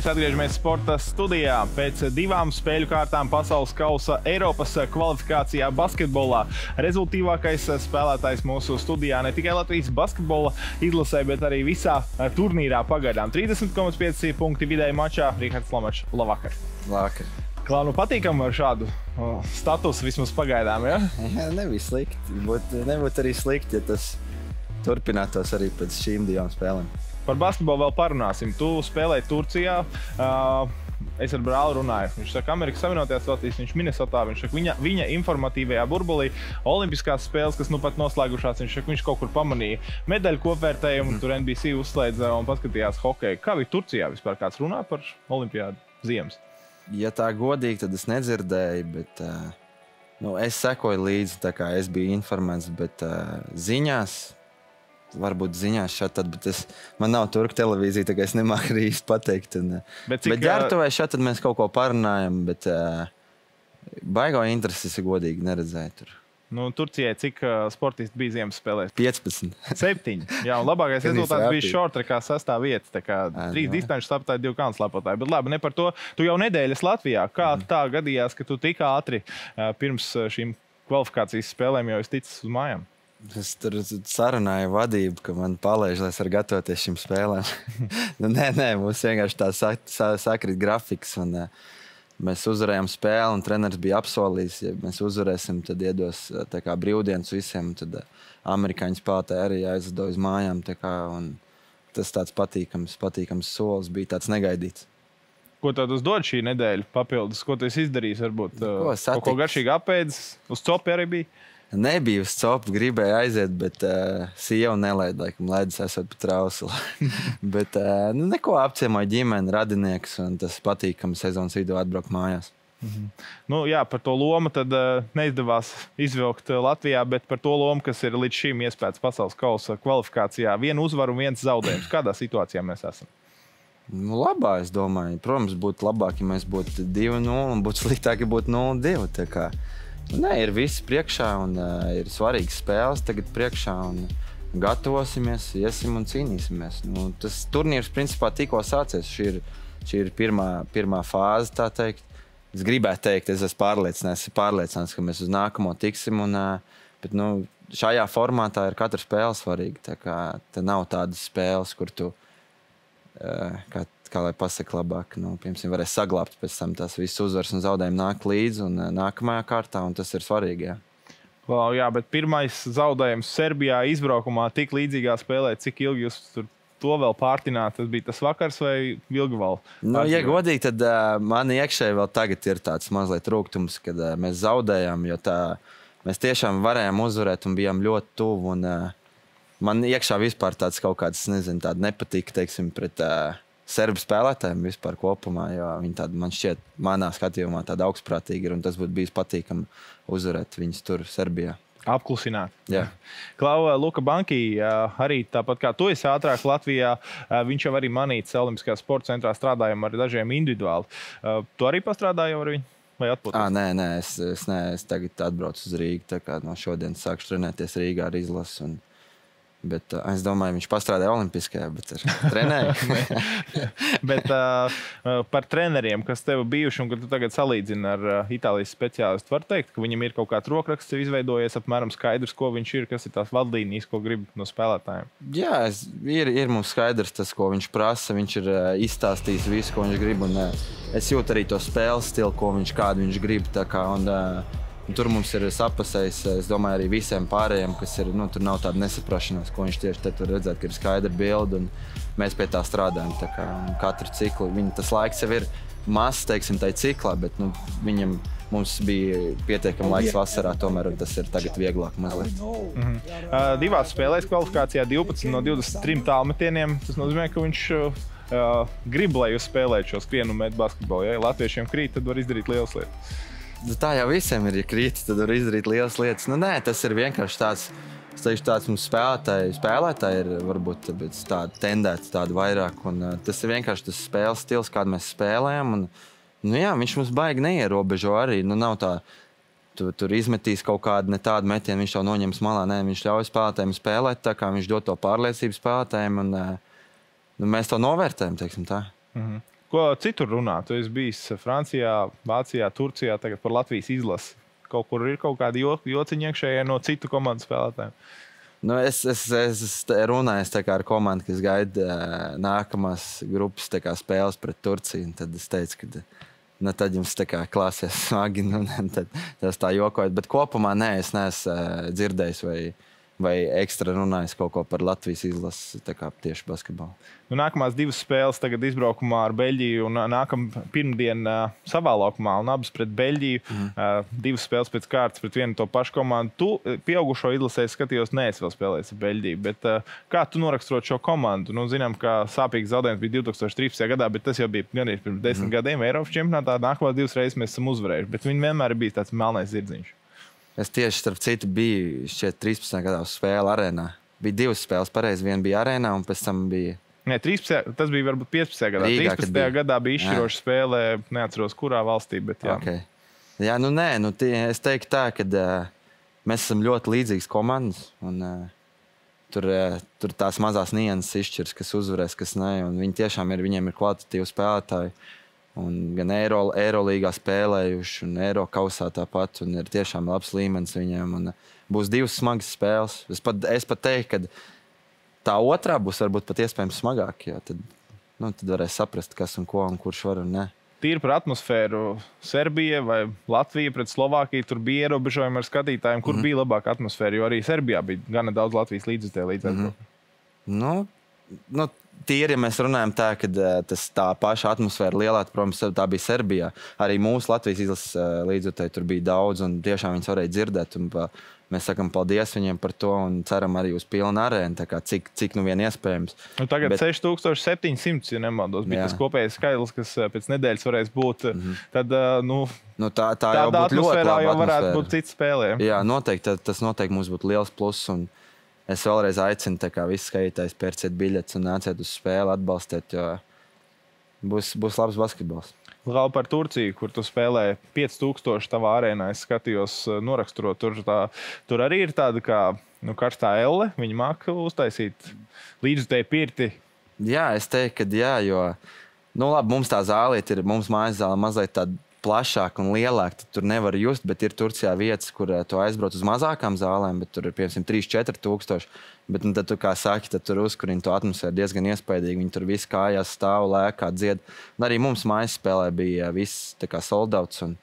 Mēs atgriežamies sporta studijā pēc divām spēļu kārtām pasaules kausa Eiropas kvalifikācijā basketbolā. Rezultīvākais spēlētājs mūsu studijā ne tikai Latvijas basketbola izlasē, bet arī visā turnīrā pagaidām. 30,5 punkti vidēji mačā Rihards Lamačs. Labvakar! Labvakar! Klā, nu patīkam ar šādu statusu vismaz pagaidām, ja? Jā, nebija slikti. Būt, nebūtu arī slikti, ja tas turpinātos arī pēc šīm divām spēlēm. Par basketbolu vēl parunāsim. Tu spēlēji Turcijā. Uh, es ar brāli runāju. Viņš saka, Amerikas Savienotajās valstīs, viņš Minnesotā. Viņš saka, viņa, viņa informatīvajā burbulī, Olimpiskās spēles, kas nu pat noslēgušās, viņš, saka, viņš kaut kur pamanīja medaļu kopvērtējumu, mm. tur NBC uzslēdza un paskatījās hokeju. Kā bija Turcijā vispār? Kāds runā par Olimpiādu ziemas? Ja tā godīgi, tad es nedzirdēju, bet uh, nu, es sekoju līdzi, tā kā es biju informēts, bet uh, ziņās varbūt ziņās šeit, tad, bet es, man nav turku televīzija, tā kā es nemāku arī īsti pateikt. Un, bet cik, bet ģērbtuvē šeit mēs kaut ko parunājam, bet uh, baigo interesi, ja godīgi neredzēju tur. Nu, Turcijai cik uh, sportisti bija ziemas spēlēs? 15. 7. Jā, un labākais rezultāts bija šortrekā sastāvā vieta. Tā kā trīs distanču starptāji, divi kalnu slapotāji. Bet labi, ne par to. Tu jau nedēļas Latvijā. Kā mm. tā gadījās, ka tu tik ātri uh, pirms šīm kvalifikācijas spēlēm jau esi ticis uz mājām? Es tur sarunāju vadību, ka man palīdz, lai es varu gatavoties šīm spēlēm. nu, nē, nē, mums vienkārši tā sakrīt grafiks. Un, uh, mēs uzvarējām spēli, un treneris bija apsolījis, ja mēs uzvarēsim, tad iedos kā, brīvdienas visiem. Tad uh, amerikāņu spēlētāji arī aizlido uz mājām. Kā, tas tāds patīkams, patīkams solis bija tāds negaidīts. Ko tad dod šī nedēļa papildus? Ko tu izdarīsi? Varbūt ko, kaut ko garšīgu apēdis, uz copi arī bija. Nebija uz copu, gribēju aiziet, bet uh, sieva nelaida, laikam, ledus esot pat trausli. bet, uh, nu, neko apciemoja ģimeni, radinieks, un tas patīkami sezonas vidū atbraukt mājās. Mm -hmm. nu, jā, par to lomu tad, uh, neizdevās izvilkt Latvijā, bet par to lomu, kas ir līdz šim iespējas pasaules kausa kvalifikācijā. Vienu uzvaru un viens zaudējums. Kādā situācijā mēs esam? Nu, labā, es domāju. Protams, būtu labāk, ja mēs būtu 2-0 un būtu sliktāk, ja būtu 0-2. Nē, ir viss priekšā un uh, ir svarīgas spēles tagad priekšā. Un, gatavosimies, iesim un cīnīsimies. Nu, tas turnīrs principā tikko sācies. Šī ir, šī ir pirmā, pirmā fāze, tā teikt. Es gribētu teikt, es esmu pārliecināts, pārliecināts ka mēs uz nākamo tiksim. Un, uh, bet, nu, šajā formātā ir katra spēle svarīga. Tā, kā, nav tādas spēles, kur tu, uh, kā lai pasakā, labāk, nu, piemēram, varēs saglabāt pēc tam tās visas uzvaras un zaudējumi nāk līdzi un eh, nākamajā kārtā, un tas ir svarīgi. Jā. Wow, jā, bet pirmais zaudējums Serbijā izbraukumā tik līdzīgā spēlē, cik ilgi jūs tur to vēl pārtināt? Tas bija tas vakars vai ilgi vēl? Nu, ja godīgi, tad uh, man iekšēji vēl tagad ir tāds mazliet rūkums, kad uh, mēs zaudējām, jo tā, mēs tiešām varējām uzvarēt un bijām ļoti tuvu. Un, uh, man iekšā vispār tāds kaut kāds, nezinu, tāda nepatika, teiksim, pret. Uh, serbu spēlētājiem vispār kopumā. Viņi tādi, man šķiet, manā skatījumā, tādi augstprātīgi ir. Tas būtu bijis patīkami uzvarēt viņus tur, Serbijā. Apklusināt. Jā. Klauva Luka Banki, arī tāpat kā tu esi ātrāk Latvijā, viņš jau arī manīts Olimpiskajā sporta centrā strādājam ar dažiem individuāli. Tu arī pastrādāji ar viņu? À, nē, nē, es, es, nē, es tagad atbraucu uz Rīgā. No šodienas sākšu trenēties Rīgā ar izlasi. Un Bet, uh, es domāju, viņš strādāja Olimpiskajā, bet ar trenēju. bet uh, par treneriem, kas tev bijuši un ka tu tagad salīdzini ar uh, Itālijas speciālistu, var teikt, ka viņam ir kaut kāds rokraksts izveidojies, apmēram skaidrs, ko viņš ir, kas ir tās vadlīnijas, ko grib no spēlētājiem. Jā, es, ir, ir mums skaidrs tas, ko viņš prasa. Viņš ir uh, izstāstījis visu, ko viņš grib. Un, uh, es jūtu arī to spēles stilu, ko viņš, viņš grib. Kā, un, uh, Un tur mums ir sapasējis, es domāju, arī visiem pārējiem, kas ir, nu, tur nav tāda nesaprašanās, ko viņš tieši te tur redzēt, ka ir skaidra bilde, un mēs pie tā strādājam. Tā kā, katru ciklu, viņa, tas laiks jau ir mazs, teiksim, tai ciklā, bet nu, viņam mums bija pietiekami laiks vasarā, tomēr tas ir tagad vieglāk mazliet. Mm -hmm. uh, divās spēlēs kvalifikācijā 12 no 23 tālmetieniem. Tas nozīmē, ka viņš uh, grib, lai jūs spēlētu šo skrienu metu basketbolu. Ja latviešiem krīt, tad var izdarīt lielas lietas. Nu, tā jau visiem ir. Ja krītis, tad var izdarīt lielas lietas. Nu, nē, tas ir vienkārši tāds. Es teikšu, tāds mums spēlētāji, spēlētāji ir varbūt tādi tendēti, tādi vairāk. Un, uh, tas ir vienkārši tas spēles stils, kādu mēs spēlējam. Un, nu, jā, viņš mums baigi neierobežo arī. Nu, nav tā, tu, tur izmetīs kaut kādu ne tādu metienu, viņš to noņems malā. Nē, viņš ļauj spēlētājiem spēlēt tā, kā viņš dod to pārliecību spēlētājiem. Un, uh, nu, mēs to novērtējam, teiksim tā. Mm -hmm. Ko citur runā? Tu esi bijis Francijā, Vācijā, Turcijā, tagad par Latvijas izlasi. Kaut kur ir kaut kādi jo, jociņi iekšējie no citu komandu spēlētājiem. Nu, es, es, es, runāju ar komandu, kas gaida uh, nākamās grupas kā, spēles pret Turciju. Tad es teicu, ka nu, tad jums kā klāsies smagi. Nu, tad, tas tā jokojot. Bet kopumā nē, es neesmu uh, dzirdējis vai, vai ekstra runājis kaut ko par Latvijas izlasi tieši basketbolu. Nu, nākamās divas spēles tagad izbraukumā ar Beļģiju un nākamā pirmdiena uh, savā laukumā un abas pret Beļģiju. Mm. Uh, divas spēles pēc kārtas pret vienu to pašu komandu. Tu pieaugušo izlasē skatījos, neesi vēl spēlējis ar Beļģiju. Bet, uh, kā tu noraksturot šo komandu? Nu, zinām, ka sāpīgs zaudējums bija 2013. gadā, bet tas jau bija gan pirms desmit mm. gadiem Eiropas čempionātā. Nākamās divas reizes mēs esam uzvarējuši, bet viņi vienmēr bijis tāds melnais zirdziņš. Es tieši starp citu biju 13. gadā uz spēles arēnā. Bija divas spēles, pareizi. Viena bija arēnā, un pēc tam bija. Nē, 13, tas bija varbūt 15. gadā. Rīgā, 13. Bija. gadā bija izšķiroša spēle. Neatceros, kurā valstī. Bet, jā, okay. jā nu nē, nu, tie, es teiktu tā, ka uh, mēs esam ļoti līdzīgas komandas. Un, uh, tur, tur tās mazās nianses izšķirs, kas uzvarēs, kas nē. Viņi tiešām ir, viņiem ir kvalitatīvi spēlētāji. Un gan Eiro, Eirolīgā spēlējuši, un Eiropausā tāpat. Ir tiešām labs līmenis viņiem. Un būs divas smagas spēles. Es pat, es pat teiktu, ka tā otrā būs varbūt pat iespējams smagāka. Tad, nu, tad varēs saprast, kas un ko un kurš var un ne. Tīri par atmosfēru. Serbija vai Latvija pret Slovākiju tur bija ierobežojumi ar skatītājiem, kur mm -hmm. bija labāka atmosfēra. Jo arī Serbijā bija gana daudz Latvijas līdzekļu līdz mm -hmm. nu, nu, tīri, ja mēs runājam tā, ka uh, tas tā paša atmosfēra lielāka, protams, tā bija Serbijā. Arī mūsu Latvijas izlases uh, līdzjutēji tur bija daudz, un tiešām viņas varēja dzirdēt. Un, uh, Mēs sakām paldies viņiem par to un ceram arī uz pilnu arēnu, cik, cik nu vien iespējams. Nu, tagad Bet, 6700, ja nemaldos, bija jā. tas kopējais skaitlis, kas pēc nedēļas varēs būt. Mm -hmm. Tad, nu, nu, tā, tā jau būtu ļoti labi. jau varētu atmosfēra. būt cits spēlē. Jā, noteikti tas noteikti mums būtu liels pluss. Un, es vēlreiz aicinu visus skatītājus pērciet biļetes un nāciet uz spēli, atbalstiet, jo būs, būs labs basketbols. Vēl par Turciju, kur tu spēlē 5000 tavā arēnā. Es skatījos, eh, noraksturot, tur, tā, tur arī ir tāda kā nu, karstā elle. Viņi māca uztaisīt līdzutēju pirti. Jā, es teiktu, ka jā, jo nu, labi, mums tā zāle ir, mums mājas zāle mazliet tāda plašāk un lielāk, tad tur nevar just. Bet ir Turcijā vietas, kur uh, tu aizbrauc uz mazākām zālēm, bet tur ir piemēram 3-4 tūkstoši. Bet, nu, tad, tu, kā saki, tad tur uzkurina to atmosfēru diezgan iespaidīgi. Viņi tur viss kājās stāv, lēkā, dzied. Un arī mums mājas spēlē bija viss soldauts. Un,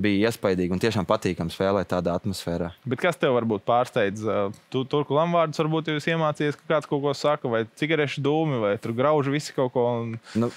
bija iespaidīgi un tiešām patīkami spēlēt tādā atmosfērā. Bet kas tev varbūt pārsteidz? Tu turku lamvārdus varbūt jūs iemācījāties, ka kāds kaut ko saka, vai cigarešu dūmi, vai tur grauž visi kaut ko. Un... Nu,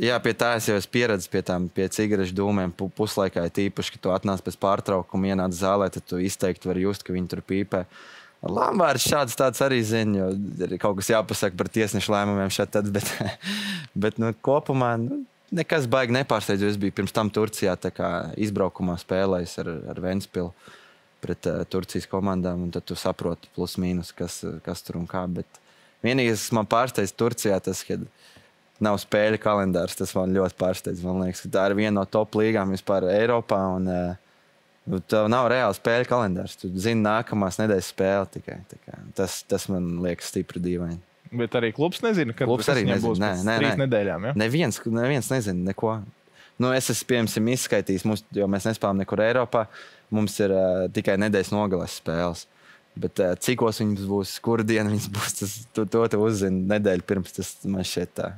Jā, pie tā es jau esmu pieredzējis pie tām pie cigarešu dūmiem. Puslaikā ir tīpaši, ka tu atnāc pēc pārtraukuma, ienāc zālē, tad tu izteikti vari just, ka viņi tur pīpē. Lamberts šāds tāds arī zina, jo ir kaut kas jāpasaka par tiesnešu lēmumiem šeit, tad, bet, bet nu, kopumā nu, nekas baigi nepārsteidz. Es biju pirms tam Turcijā izbraukumā spēlējis ar, ar Ventspilu pret uh, Turcijas komandām, un tad tu saproti plus mīnus, kas, kas tur un kā. Bet vienīgais, kas man pārsteidz Turcijā, tas, ka nav spēļu kalendārs. Tas man ļoti pārsteidz. Man liekas, ka tā ir viena no top līgām vispār Eiropā. Un, uh, Tev nav reāls spēļu kalendārs. Tu zini, nākamās nedēļas spēle tikai. Tas, tas man liekas stipri dīvaini. Bet arī klubs nezina, kad klubs arī nezina. Nē, nē, nē. nedēļām. Ja? Neviens, neviens nezina neko. Nu, es esmu piemēram izskaitījis, mums, jo mēs nespējam nekur Eiropā. Mums ir uh, tikai nedēļas nogalas spēles. Bet uh, cikos viņas būs, kura diena viņas būs, tas to, to, uzzina nedēļu pirms. Tas man šķiet tā.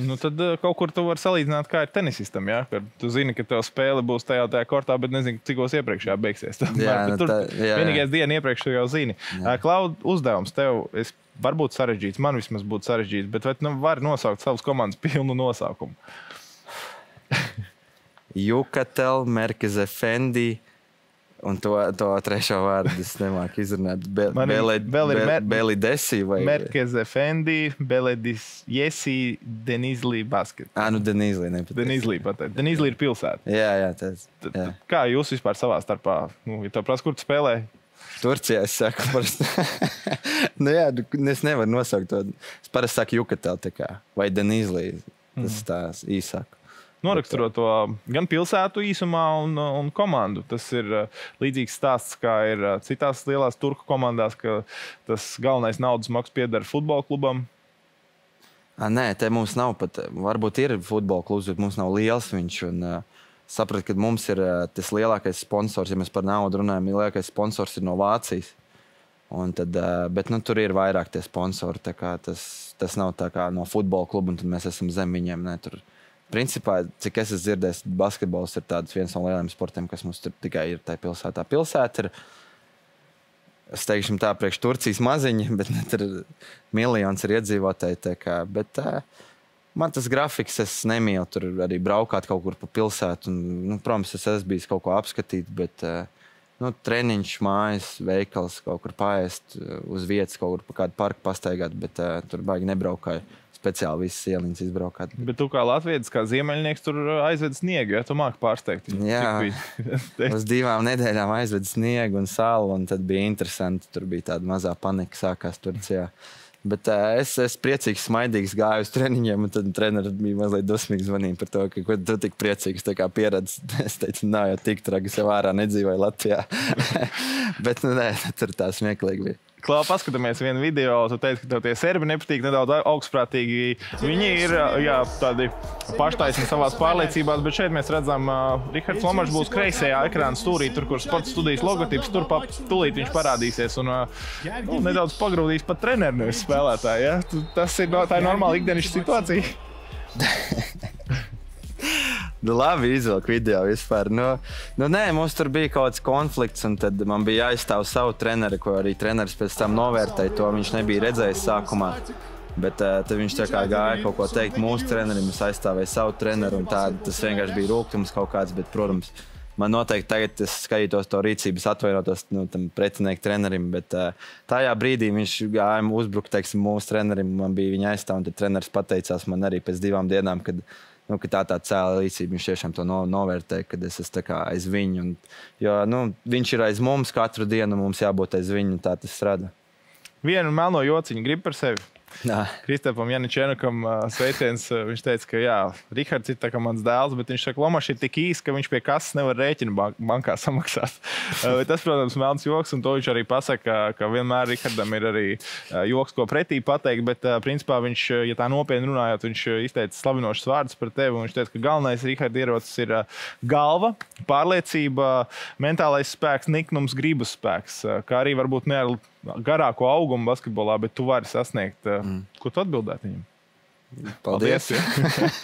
Nu, tad uh, kaut kur tu vari salīdzināt, kā ir tenisistam. Ja? Kad tu zini, ka tev spēle būs tajā, tajā kortā, bet nezini, cikos iepriekšējā beigsies. jā, nu, tur tā, jā, vienīgais diena iepriekš jau zini. Uh, Klaud, uzdevums tev. Es varbūt sarežģīts, man vismaz būtu sarežģīts, bet vai nu vari nosaukt savas komandas pilnu nosaukumu? Jukatel, Merkeze Fendi, Un to, to trešo vārdu es nemāku izrunāt. Be, bele, vēl ir be, Belidesi vai Merkeze Fendi, Beledis Jesi, Denizli Basket. Ah, nu Denizli nepateic. Denizli pateic. Denizli ir pilsēta. Jā, jā, tas. Jā. Kā jūs vispār savā starpā, nu, ja tev prasa, kur tu spēlē? Turcijā es saku, parasti. nu, jā, nu, es nevaru nosaukt to. Es parasti saku Jukatel vai Denizli. Tas mm. tās īsāk noraksturot to gan pilsētu īsumā, un, un komandu. Tas ir uh, līdzīgs stāsts, kā ir uh, citās lielās turku komandās, ka tas galvenais naudas maksas pieder futbola klubam. Nē, te mums nav pat. Varbūt ir futbola klubs, bet mums nav liels viņš. Un, uh, sapratu, ka mums ir uh, tas lielākais sponsors, ja mēs par naudu runājam, lielākais sponsors ir no Vācijas. Un tad, uh, bet nu, tur ir vairāk tie sponsori. Tas, tas nav no futbola kluba, un mēs esam zem viņiem. Ne, tur, principā, cik es esmu dzirdējis, basketbols ir viens no lielākajiem sportiem, kas mums tur tikai ir tajā pilsētā. Pilsēta ir es teikšu, tā priekš Turcijas maziņa, bet tur miljons ir iedzīvotāji. Kā, bet, Man tas grafiks, es nemīlu tur arī braukāt kaut kur pa pilsētu. Un, nu, protams, es esmu bijis kaut ko apskatīt, bet nu, treniņš, mājas, veikals, kaut kur pāriest uz vietas, kaut kur pa kādu parku pastaigāt, bet tur baigi nebraukāju speciāli visas ieliņas izbraukāt. Bet tu kā Latvijas, kā ziemeļnieks, tur aizved sniegu, ja tu māki pārsteigt. Jā, uz divām nedēļām aizved sniegu un salu, un tad bija interesanti. Tur bija tāda mazā panika sākās Turcijā. Bet uh, es esmu priecīgs, smaidīgs, gāju uz treniņiem, un tad treneris bija mazliet dusmīgs. Zvanīja par to, ka tu tik priecīgs, tā kā pieredzi. Es teicu, nav jau tik traki, es jau ārā nedzīvoju Latvijā. Bet nu, nē, tur tā smieklīgi bija. Klau, paskatāmies vienu video, tu teici, ka tev tie serbi nepatīk, nedaudz augstprātīgi. Viņi ir jā, tādi paštaisni savā pārliecībās, bet šeit mēs redzam, uh, Rihards Lomačs būs kreisajā ekrāna stūrī, tur, kur sporta studijas logotips, tur pa, tūlīt viņš parādīsies un uh, nu, nedaudz pagrūdīs pat treneru nevis spēlētāju. Ja? Tas ir, tā ir normāla ikdienas situācija. Nu, labi, izvilku video vispār. Nu, nu, nē, mums tur bija kaut kāds konflikts, un tad man bija jāizstāv savu treneri, ko arī treneris pēc tam novērtēja. To viņš nebija redzējis sākumā. Bet uh, tad viņš gāja kaut ko teikt mūsu trenerim, es aizstāvēju savu treneru, un tā, tas vienkārši bija rūkums kaut kāds. Bet, protams, man noteikti tagad es skatītos to rīcības, atvainotos nu, tam pretinieku trenerim. Bet uh, tajā brīdī viņš gāja uzbrukt teiksim, mūsu trenerim, man bija viņa aizstāvja, un tad treneris pateicās man arī pēc divām dienām. Kad, nu, tā tā cēlā līdzība. Viņš tiešām to no, novērtēja, kad es esmu aiz viņu. Un, jo nu, viņš ir aiz mums katru dienu, mums jābūt aiz viņu, un tā tas strādā. Vienu melno jociņu grib par sevi. Kristapam Janičēnakam sveiciens. Viņš teica, ka jā, Rihards ir mans dēls, bet viņš saka, Lomačs ir tik īsts, ka viņš pie kases nevar rēķinu bank bankā samaksāt. tas, protams, melns joks, un to viņš arī pasaka, ka vienmēr Rihardam ir arī joks, ko pretī pateikt, bet principā viņš, ja tā nopietni runājot, viņš izteica slavinošus vārdus par tevi, un viņš teica, ka galvenais Riharda ierocis ir galva, pārliecība, mentālais spēks, niknums, gribas spēks, kā arī varbūt ne ar garāko augumu basketbolā, bet tu vari sasniegt. Eh, mm. Ko tu atbildētu viņam? Paldies! Paldies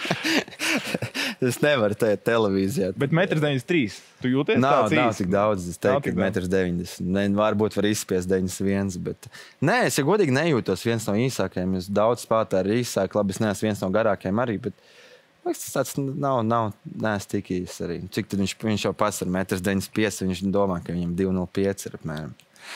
es nevaru teikt, televīzijā. Bet 1,93 m. Tu jūties nav, tāds nav tik daudz. Es teiktu, ka 1,90 m. Varbūt var izspiest 91. Bet... Nē, es ja godīgi nejūtos viens no īsākajiem. Es daudz spēlēju ar īsāku, labi, es neesmu viens no garākajiem arī. Bet... Tas tāds nav, nav tik īsts arī. Cik viņš, viņš jau pats ir 1,95 m. Viņš domā, ka viņam 2,05 ir apmēram.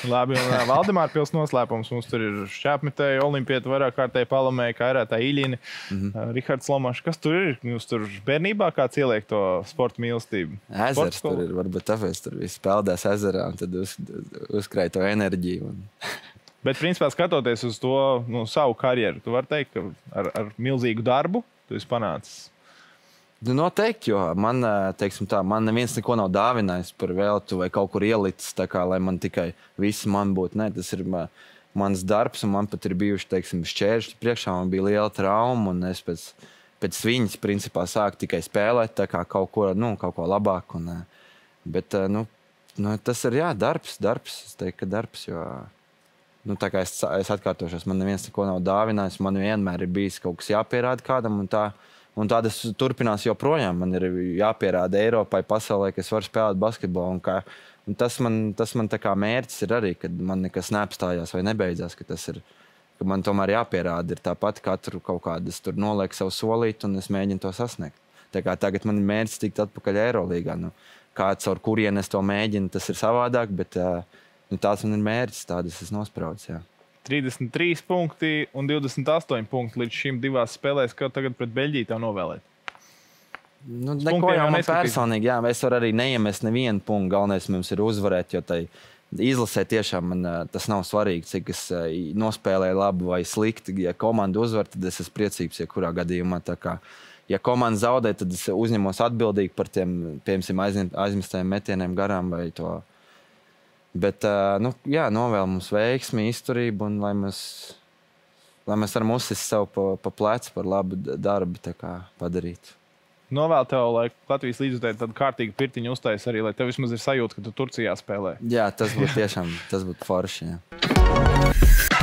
Labi, un Valdemāra pilsēta noslēpums. Mums tur ir šķēpmetēji, olimpieti, vairāk kārtēji palamēji, kā ērētā īļini, mm -hmm. Rihards Lomašs. Kas tur ir? Jūs tur bērnībā kāds ieliek to sporta mīlestību? Ezers tur ir, varbūt tāpēc tur viss peldēs ezerā un tad uz, uzkrāj to enerģiju. Un... Bet, principā, skatoties uz to nu, savu karjeru, tu vari teikt, ka ar, ar milzīgu darbu tu esi panācis Nu, noteikti, jo man, teiksim, tā, man neviens neko nav dāvinājis par veltu vai kaut kur ielicis, kā, lai man tikai viss man būtu. Nē, tas ir mans darbs, un man pat ir bijuši teiksim, šķēršļi priekšā. Man bija liela trauma, un es pēc, pēc viņas principā sāku tikai spēlēt kaut, ko, nu, kaut ko labāku. Un, bet nu, nu, tas ir jā, darbs, darbs. Es teiktu, ka darbs. Jo, Nu, es, es atkārtošos, man neviens neko nav dāvinājis. Man vienmēr ir bijis kaut kas jāpierāda kādam. Tā, Un tādas turpinās joprojām. Man ir jāpierāda Eiropai, pasaulē, ka es varu spēlēt basketbolu. Un kā, un tas man, tas man mērķis ir arī, kad man nekas neapstājās vai nebeidzās. Ir, man tomēr jāpierāda, ir tāpat katru kaut kādu es tur nolieku savu solīti un es mēģinu to sasniegt. Tagad man ir mērķis tikt atpakaļ Eirolandā. Nu, kāds ar kurien es to mēģinu, tas ir savādāk, bet nu, tāds man ir mērķis, tādas es nospraucu. 33 punkti un 28 punkti līdz šim divās spēlēs, kā tagad pret Beļģiju tā novēlēt. Nu, neko jau man personīgi, jā, es varu arī neiemest nevienu punktu. Galvenais mums ir uzvarēt, jo tai izlasē tiešām man tas nav svarīgi, cik es nospēlēju labi vai slikti. Ja komanda uzvar, tad es esmu priecīgs, ja kurā gadījumā tā kā. Ja komanda zaudē, tad es uzņemos atbildību par tiem, piemēram, aizmestiem metieniem garām vai to Bet, nu, jā, novēl mums veiksmi, izturību un lai mēs lai mēs varam uzsist sev pa, pa plecu par labu darbu padarīt. Novēl tev, lai Latvijas līdzekļi tādu kārtīgu pirtiņu uztais arī, lai tev vismaz ir sajūta, ka tu Turcijā spēlē. Jā, tas būtu tiešām tas būtu forši. Jā.